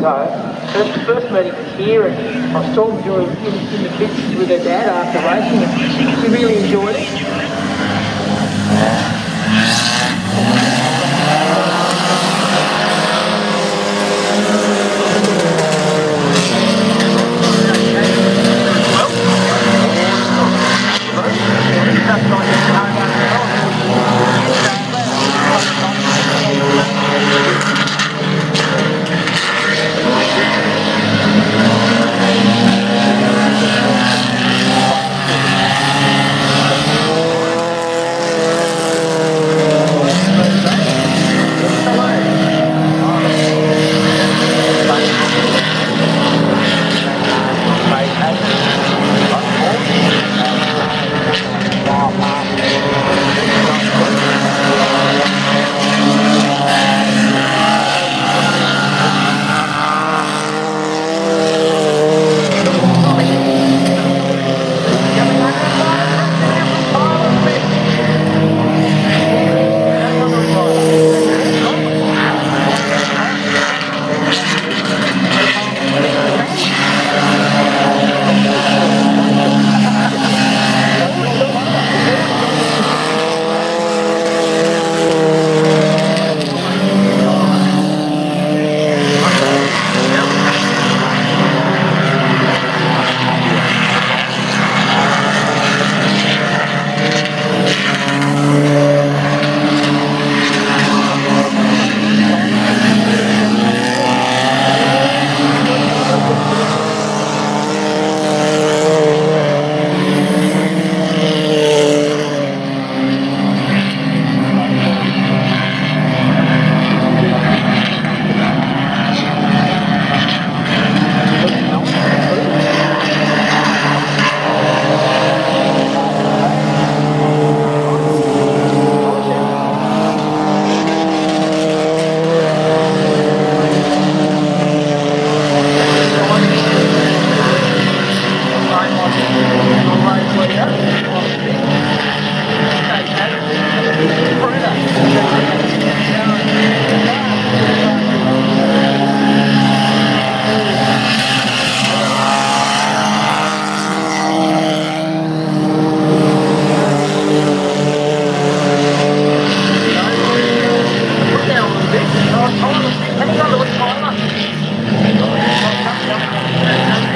So, first, first meeting was here, and I was talking to her in, in the pits with her dad after racing, and she really enjoyed it. Yeah.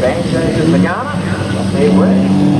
Bang changes the Ghana. It works.